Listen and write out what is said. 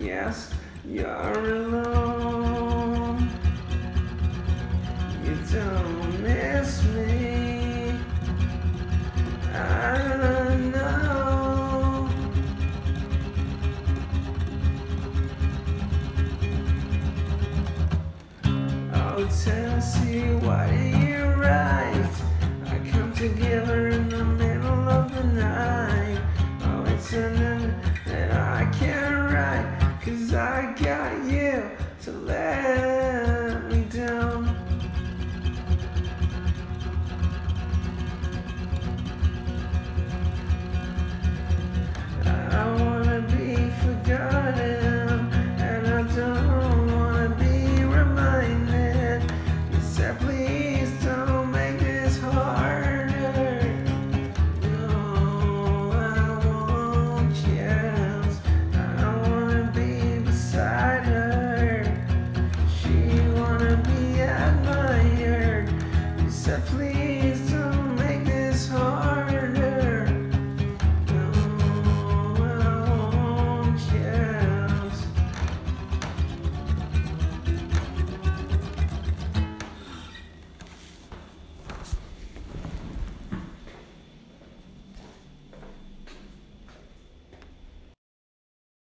you're alone. You don't miss me. I don't know. Oh, Tennessee, why do you write? I come together in the middle of the night. Oh, it's an I got you